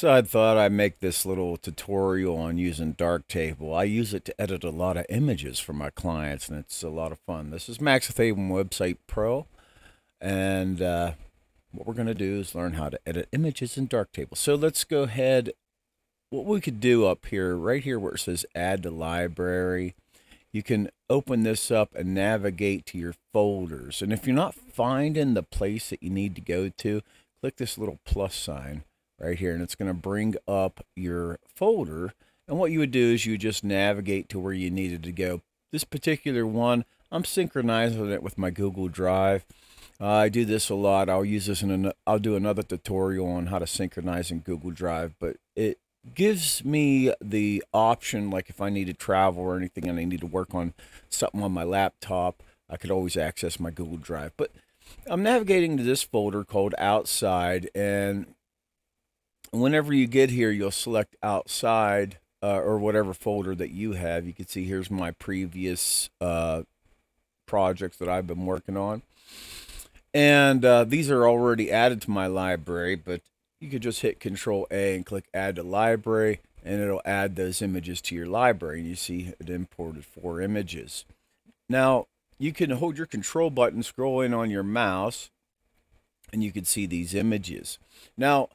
So I thought I'd make this little tutorial on using Darktable. I use it to edit a lot of images for my clients, and it's a lot of fun. This is Max with A1 Website Pro, and uh, what we're going to do is learn how to edit images in Darktable. So let's go ahead. What we could do up here, right here where it says Add to Library, you can open this up and navigate to your folders. And if you're not finding the place that you need to go to, click this little plus sign right here and it's going to bring up your folder. And what you would do is you just navigate to where you needed to go. This particular one I'm synchronizing it with my Google Drive. Uh, I do this a lot. I'll use this in an, I'll do another tutorial on how to synchronize in Google Drive but it gives me the option like if I need to travel or anything and I need to work on something on my laptop I could always access my Google Drive. But I'm navigating to this folder called outside and whenever you get here, you'll select outside uh, or whatever folder that you have. You can see here's my previous uh, projects that I've been working on. And uh, these are already added to my library, but you could just hit Control A and click Add to Library, and it'll add those images to your library. And you see it imported four images. Now, you can hold your Control button, scroll in on your mouse, and you can see these images. Now,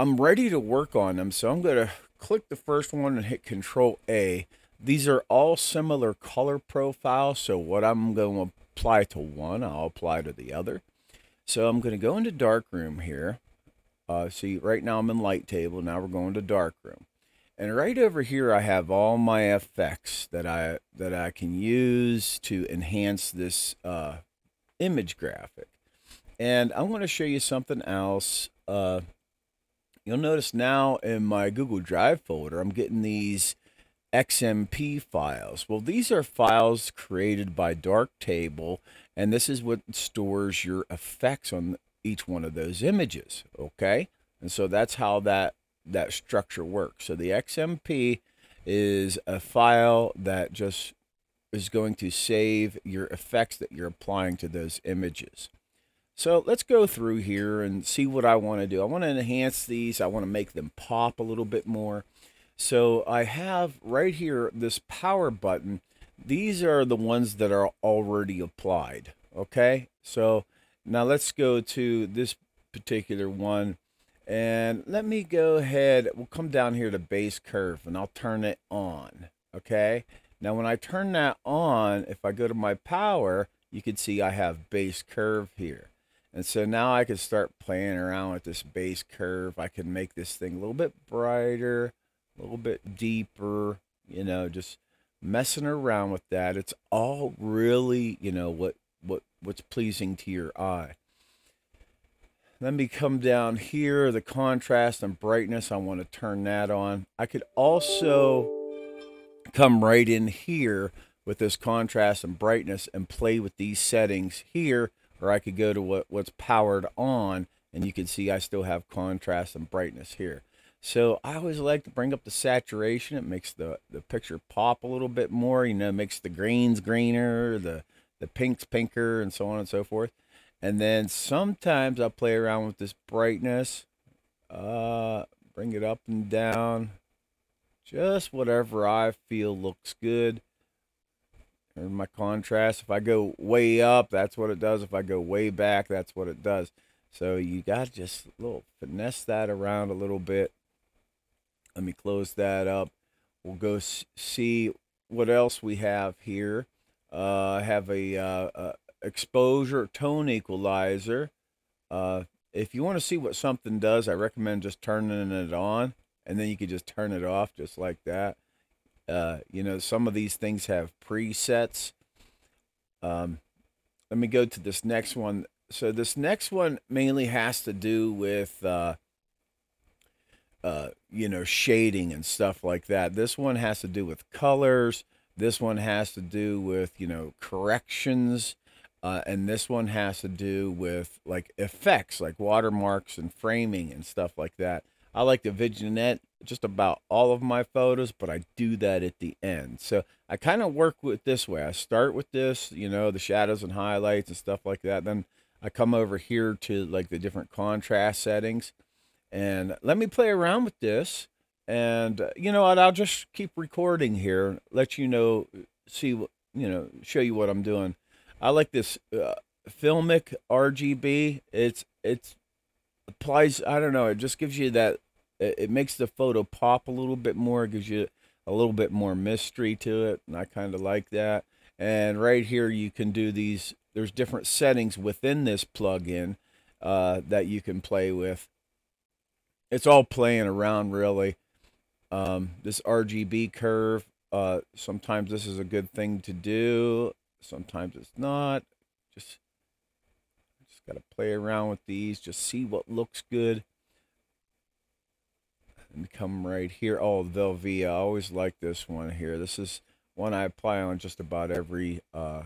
I'm ready to work on them. So I'm going to click the first one and hit Control A. These are all similar color profiles. So what I'm going to apply to one, I'll apply to the other. So I'm going to go into Darkroom here. Uh, see, right now I'm in Light Table. Now we're going to Darkroom. And right over here, I have all my effects that I that I can use to enhance this uh, image graphic. And I'm going to show you something else. Uh, You'll notice now in my Google Drive folder, I'm getting these XMP files. Well, these are files created by Darktable, and this is what stores your effects on each one of those images, okay? And so that's how that, that structure works. So the XMP is a file that just is going to save your effects that you're applying to those images. So let's go through here and see what I want to do. I want to enhance these. I want to make them pop a little bit more. So I have right here this power button. These are the ones that are already applied. Okay, so now let's go to this particular one. And let me go ahead, we'll come down here to base curve and I'll turn it on. Okay, now when I turn that on, if I go to my power, you can see I have base curve here. And so now I can start playing around with this base curve. I can make this thing a little bit brighter, a little bit deeper, you know, just messing around with that. It's all really, you know, what what what's pleasing to your eye. Let me come down here, the contrast and brightness, I want to turn that on. I could also come right in here with this contrast and brightness and play with these settings here or I could go to what, what's powered on and you can see I still have contrast and brightness here. So I always like to bring up the saturation. It makes the, the picture pop a little bit more, you know, makes the greens greener, the, the pinks pinker, and so on and so forth. And then sometimes I play around with this brightness, uh, bring it up and down, just whatever I feel looks good my contrast. If I go way up, that's what it does. If I go way back, that's what it does. So you got to just a little finesse that around a little bit. Let me close that up. We'll go see what else we have here. Uh, have a, uh, uh, exposure tone equalizer. Uh, if you want to see what something does, I recommend just turning it on, and then you can just turn it off just like that. Uh, you know, some of these things have presets. Um, let me go to this next one. So this next one mainly has to do with, uh, uh, you know, shading and stuff like that. This one has to do with colors. This one has to do with, you know, corrections. Uh, and this one has to do with like effects, like watermarks and framing and stuff like that. I like to vignette just about all of my photos, but I do that at the end. So I kind of work with this way. I start with this, you know, the shadows and highlights and stuff like that. Then I come over here to like the different contrast settings. And let me play around with this. And, uh, you know what, I'll just keep recording here, let you know, see, what you know, show you what I'm doing. I like this uh, Filmic RGB. It's, it's, applies, I don't know, it just gives you that, it, it makes the photo pop a little bit more, gives you a little bit more mystery to it. And I kind of like that. And right here, you can do these, there's different settings within this plugin uh, that you can play with. It's all playing around really. Um, this RGB curve, uh, sometimes this is a good thing to do. Sometimes it's not. Just, just got to play around with these. Just see what looks good. Come right here. Oh, Velvia. I always like this one here. This is one I apply on just about every uh,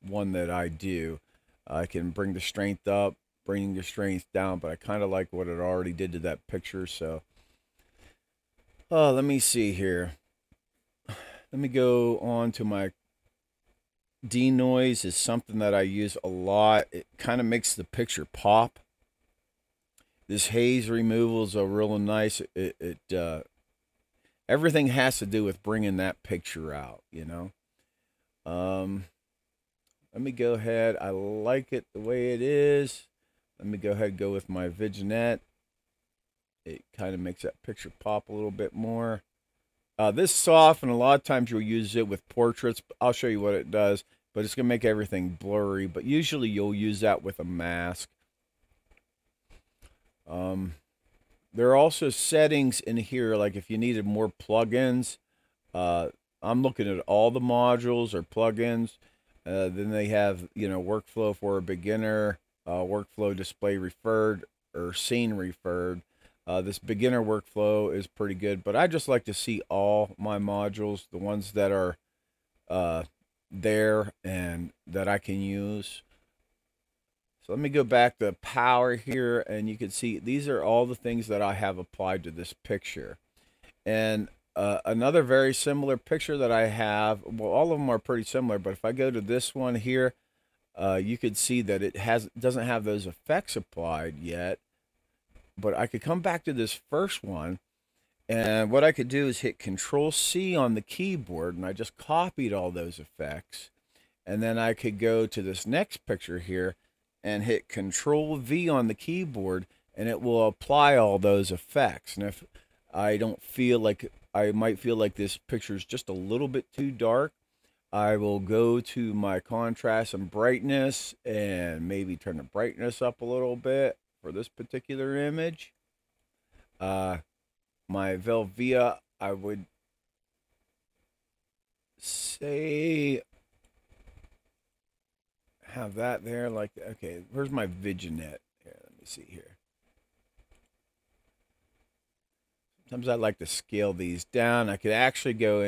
one that I do. I can bring the strength up, bringing the strength down, but I kind of like what it already did to that picture. So, oh, let me see here. Let me go on to my denoise is something that I use a lot. It kind of makes the picture pop. This haze removal is a real nice. It, it uh, everything has to do with bringing that picture out. You know. Um, let me go ahead. I like it the way it is. Let me go ahead and go with my Vignette. It kind of makes that picture pop a little bit more. Uh, this soft, and a lot of times you'll use it with portraits. I'll show you what it does, but it's going to make everything blurry. But usually you'll use that with a mask. Um, there are also settings in here, like if you needed more plugins. Uh, I'm looking at all the modules or plugins. Uh, then they have, you know, workflow for a beginner, uh, workflow display referred or scene referred. Uh, this beginner workflow is pretty good, but I just like to see all my modules, the ones that are uh, there and that I can use. So let me go back to power here, and you can see these are all the things that I have applied to this picture. And uh, another very similar picture that I have, well, all of them are pretty similar, but if I go to this one here, uh, you could see that it has doesn't have those effects applied yet. But I could come back to this first one, and what I could do is hit Control C on the keyboard, and I just copied all those effects. And then I could go to this next picture here and hit Control V on the keyboard, and it will apply all those effects. And if I don't feel like I might feel like this picture is just a little bit too dark, I will go to my contrast and brightness and maybe turn the brightness up a little bit for this particular image. Uh, my Velvia, I would say have that there like okay where's my vignette here let me see here sometimes I like to scale these down I could actually go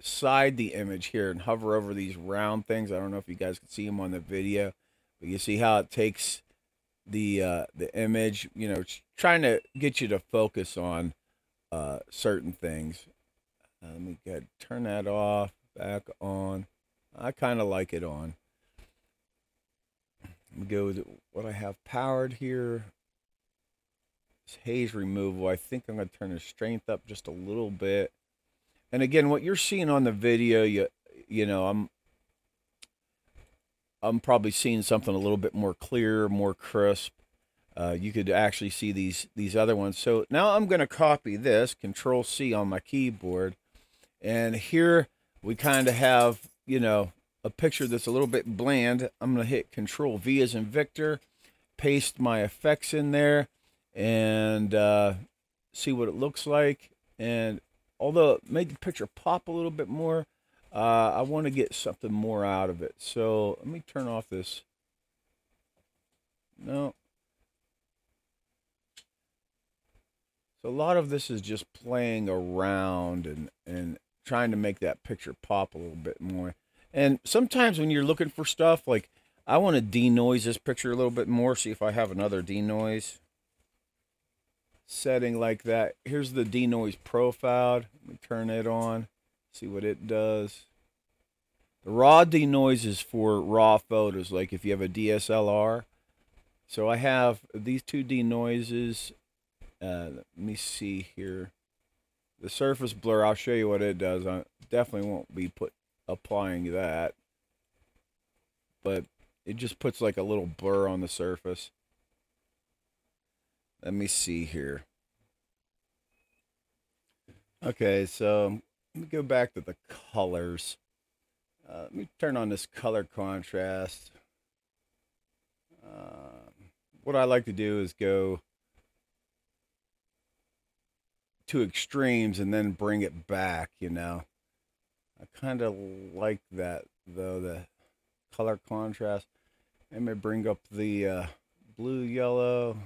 inside the image here and hover over these round things. I don't know if you guys can see them on the video, but you see how it takes the uh, the image, you know, trying to get you to focus on uh, certain things. Uh, let me get turn that off, back on. I kind of like it on. Let me go with what I have powered here. This haze removal. I think I'm going to turn the strength up just a little bit. And again, what you're seeing on the video, you you know, I'm I'm probably seeing something a little bit more clear, more crisp. Uh, you could actually see these these other ones. So now I'm going to copy this, Control C on my keyboard, and here we kind of have you know a picture that's a little bit bland. I'm going to hit Control V as in Victor, paste my effects in there, and uh, see what it looks like. And although it made the picture pop a little bit more, uh, I want to get something more out of it. So let me turn off this. No. So a lot of this is just playing around and, and trying to make that picture pop a little bit more. And sometimes when you're looking for stuff, like I want to denoise this picture a little bit more, see if I have another denoise setting like that. Here's the denoise profile. Let me turn it on, see what it does. The raw denoise is for raw photos, like if you have a DSLR. So I have these two denoises Uh, let me see here. The surface blur, I'll show you what it does. I definitely won't be put applying that. But it just puts like a little blur on the surface. Let me see here. Okay, so let me go back to the colors. Uh, let me turn on this color contrast. Uh, what I like to do is go to extremes and then bring it back, you know. I kind of like that, though, the color contrast. Let me bring up the uh, blue, yellow.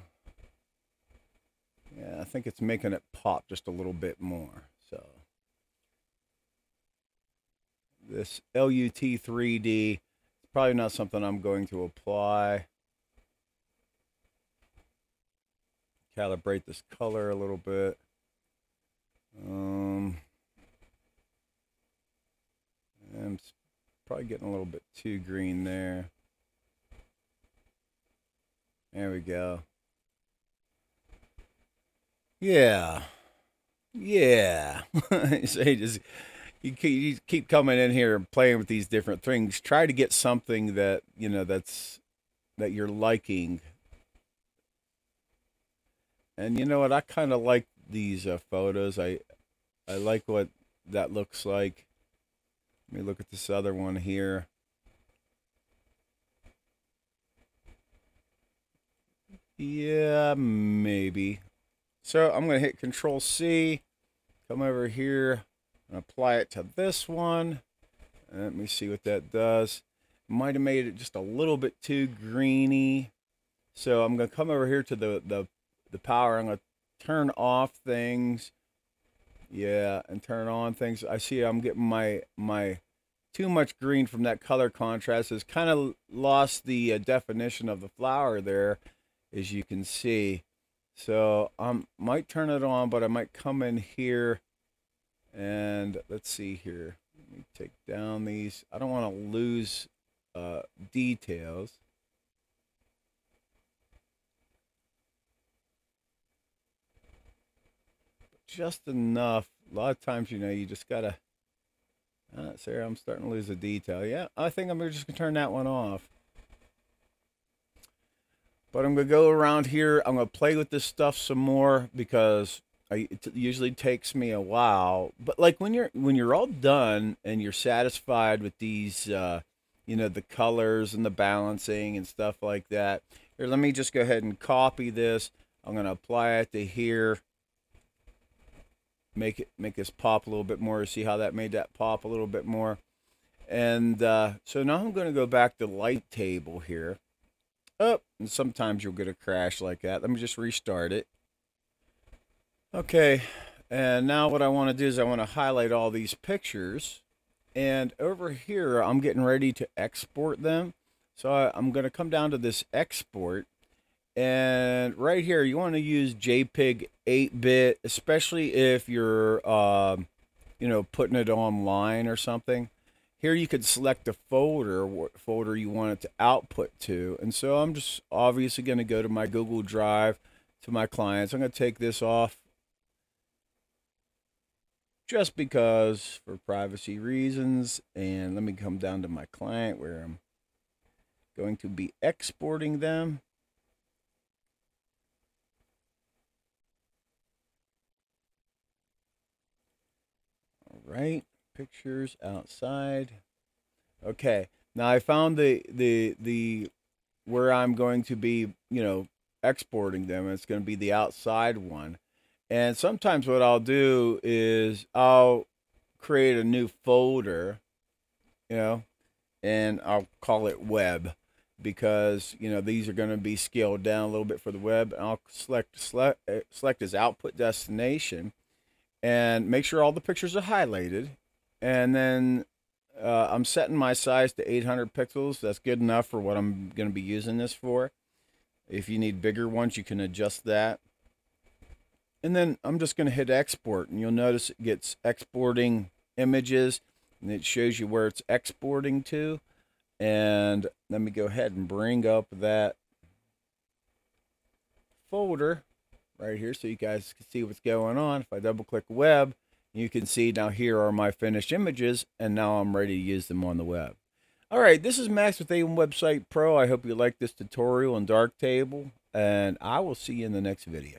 Yeah, I think it's making it pop just a little bit more. So this LUT 3D, it's probably not something I'm going to apply. Calibrate this color a little bit. Um, I'm probably getting a little bit too green there. There we go. Yeah. Yeah. so you just you keep, you keep coming in here and playing with these different things. Try to get something that, you know, that's that you're liking. And you know what? I kind of like these uh, photos. I I like what that looks like. Let me look at this other one here. Yeah, maybe. So I'm going to hit Control C, come over here, and apply it to this one. Let me see what that does. Might have made it just a little bit too greeny. So I'm going to come over here to the, the, the power. I'm going to turn off things. Yeah, and turn on things. I see I'm getting my my too much green from that color contrast. It's kind of lost the uh, definition of the flower there, as you can see. So I um, might turn it on, but I might come in here and let's see here. Let me take down these. I don't want to lose uh, details. Just enough. A lot of times, you know, you just got to... Uh, Sarah, I'm starting to lose a detail. Yeah, I think I'm just to turn that one off. But I'm to go around here. I'm to play with this stuff some more because I, it usually takes me a while. But like when you're when you're all done and you're satisfied with these, uh, you know, the colors and the balancing and stuff like that. Here, let me just go ahead and copy this. I'm to apply it to here. Make it make this pop a little bit more. See how that made that pop a little bit more. And uh, so now I'm going to go back to light table here. Oh, and sometimes you'll get a crash like that. Let me just restart it. Okay, and now what I want to do is I want to highlight all these pictures. And over here, I'm getting ready to export them. So I, am going to come down to this export. And right here, you want to use JPEG 8-bit, especially if you're, um, you know, putting it online or something. Here you could select the folder, what folder you want it to output to. And so I'm just obviously going to go to my Google Drive to my clients. I'm going to take this off just because for privacy reasons. And let me come down to my client where I'm going to be exporting them. Right pictures outside. Okay, now I found the the the where I'm going to be, you know, exporting them. It's going to be the outside one. And sometimes what I'll do is I'll create a new folder, you know, and I'll call it web because, you know, these are going to be scaled down a little bit for the web. And I'll select select select as output destination and make sure all the pictures are highlighted and then uh, I'm setting my size to 800 pixels. That's good enough for what I'm going to be using this for. If you need bigger ones, you can adjust that. And then I'm just going to hit export, and you'll notice it gets exporting images, and it shows you where it's exporting to. And let me go ahead and bring up that folder. Right here so you guys can see what's going on. If I double click web, you can see now here are my finished images and now I'm ready to use them on the web. All right, this is Max with A1 Website Pro. I hope you like this tutorial on Darktable and I will see you in the next video.